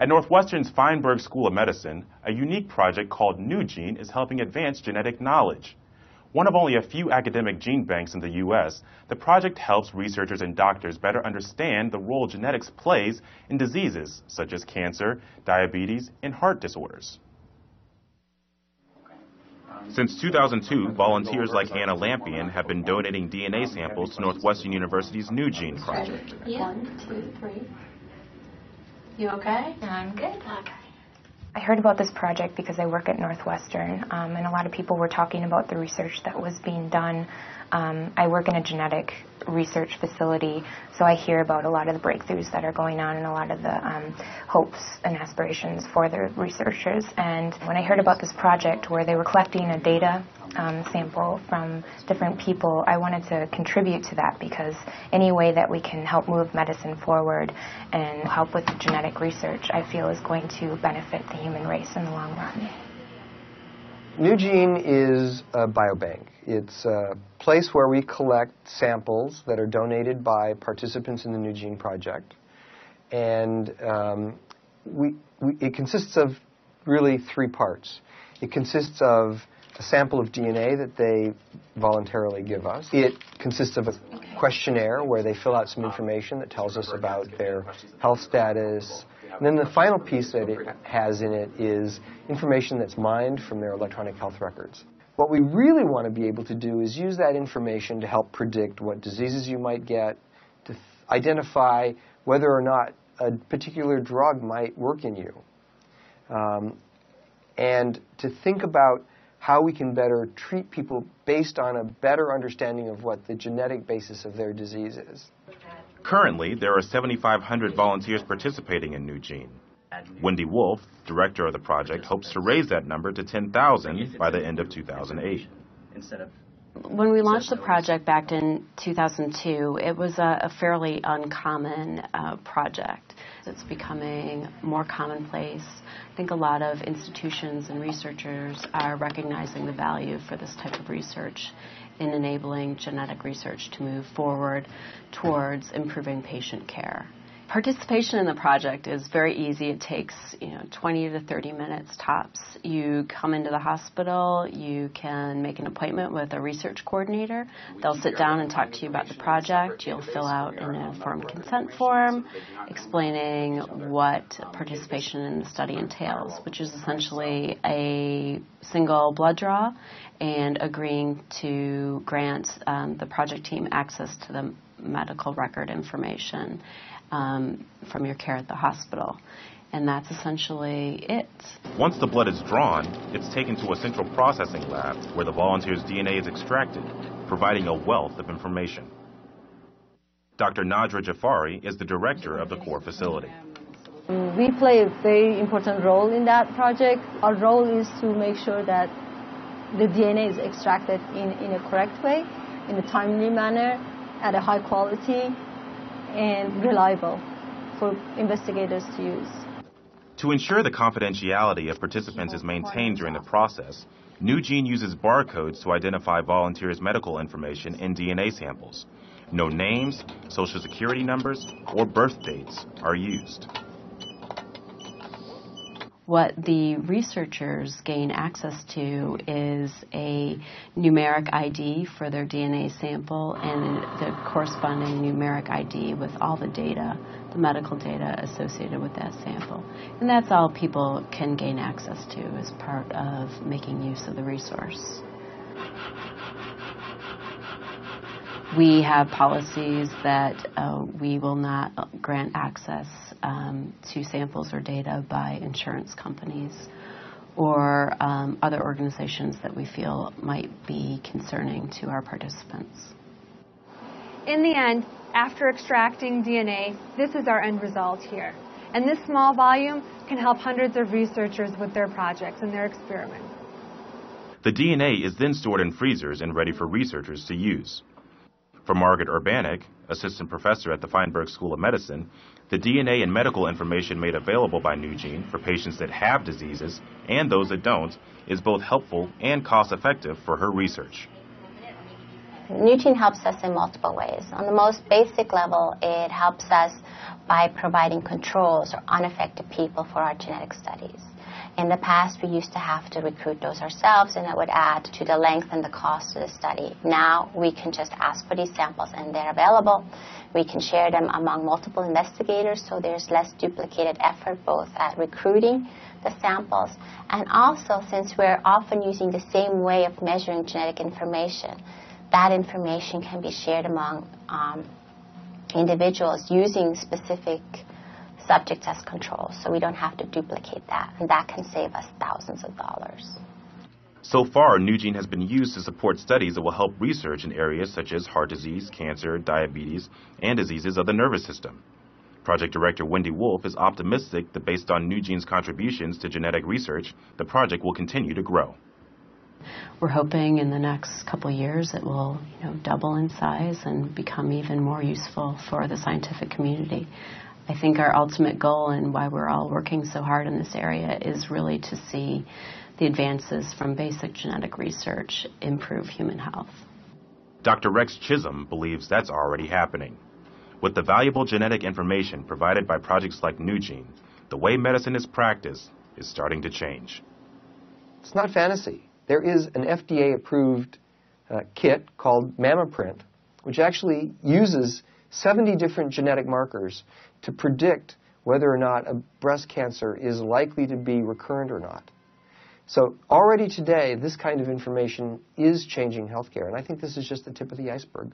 At Northwestern's Feinberg School of Medicine, a unique project called NuGene is helping advance genetic knowledge. One of only a few academic gene banks in the U.S., the project helps researchers and doctors better understand the role genetics plays in diseases such as cancer, diabetes, and heart disorders. Since 2002, volunteers like Anna Lampion have been donating DNA samples to Northwestern University's NuGene project. One, two, three. You okay? I'm good. Okay. I heard about this project because I work at Northwestern, um, and a lot of people were talking about the research that was being done. Um, I work in a genetic research facility, so I hear about a lot of the breakthroughs that are going on and a lot of the um, hopes and aspirations for the researchers. And when I heard about this project where they were collecting a data um, sample from different people, I wanted to contribute to that because any way that we can help move medicine forward and help with genetic research, I feel is going to benefit the human race in the long run. NuGene is a biobank. It's a place where we collect samples that are donated by participants in the NuGene project. And um, we, we, it consists of really three parts. It consists of a sample of DNA that they voluntarily give us. It consists of a questionnaire where they fill out some information that tells us about their health status. And then the final piece that it has in it is information that's mined from their electronic health records. What we really want to be able to do is use that information to help predict what diseases you might get, to identify whether or not a particular drug might work in you, um, and to think about how we can better treat people based on a better understanding of what the genetic basis of their disease is. Currently, there are 7,500 volunteers participating in NuGene. Wendy Wolf, director of the project, hopes to raise that number to 10,000 by the end of 2008. When we launched the project back in 2002, it was a, a fairly uncommon uh, project. It's becoming more commonplace. I think a lot of institutions and researchers are recognizing the value for this type of research in enabling genetic research to move forward towards improving patient care. Participation in the project is very easy. It takes, you know, 20 to 30 minutes tops. You come into the hospital, you can make an appointment with a research coordinator. They'll sit down and talk to you about the project. You'll fill out an informed consent form explaining what participation in the study entails, which is essentially a single blood draw and agreeing to grant um, the project team access to the medical record information um, from your care at the hospital. And that's essentially it. Once the blood is drawn, it's taken to a central processing lab where the volunteer's DNA is extracted, providing a wealth of information. Dr. Nadra Jafari is the director of the core facility. We play a very important role in that project. Our role is to make sure that the DNA is extracted in, in a correct way, in a timely manner, at a high quality, and reliable for investigators to use. To ensure the confidentiality of participants is maintained during the process, NuGene uses barcodes to identify volunteers' medical information in DNA samples. No names, social security numbers, or birth dates are used. What the researchers gain access to is a numeric ID for their DNA sample and the corresponding numeric ID with all the data, the medical data associated with that sample. And that's all people can gain access to as part of making use of the resource. We have policies that uh, we will not grant access um, to samples or data by insurance companies or um, other organizations that we feel might be concerning to our participants. In the end, after extracting DNA, this is our end result here. And this small volume can help hundreds of researchers with their projects and their experiments. The DNA is then stored in freezers and ready for researchers to use. For Margaret Urbanek, assistant professor at the Feinberg School of Medicine, the DNA and medical information made available by NuGene for patients that have diseases and those that don't is both helpful and cost effective for her research. NuGene helps us in multiple ways. On the most basic level, it helps us by providing controls or unaffected people for our genetic studies. In the past, we used to have to recruit those ourselves, and it would add to the length and the cost of the study. Now we can just ask for these samples, and they're available. We can share them among multiple investigators, so there's less duplicated effort both at recruiting the samples and also since we're often using the same way of measuring genetic information, that information can be shared among um, individuals using specific subjects as controls, so we don't have to duplicate that, and that can save us thousands of dollars. So far, NuGene has been used to support studies that will help research in areas such as heart disease, cancer, diabetes, and diseases of the nervous system. Project Director Wendy Wolf is optimistic that based on NuGene's contributions to genetic research, the project will continue to grow. We're hoping in the next couple years it will you know, double in size and become even more useful for the scientific community. I think our ultimate goal and why we're all working so hard in this area is really to see the advances from basic genetic research improve human health. Dr. Rex Chisholm believes that's already happening. With the valuable genetic information provided by projects like NuGene, the way medicine is practiced is starting to change. It's not fantasy. There is an FDA approved uh, kit called MammaPrint, which actually uses 70 different genetic markers to predict whether or not a breast cancer is likely to be recurrent or not. So already today, this kind of information is changing healthcare, and I think this is just the tip of the iceberg.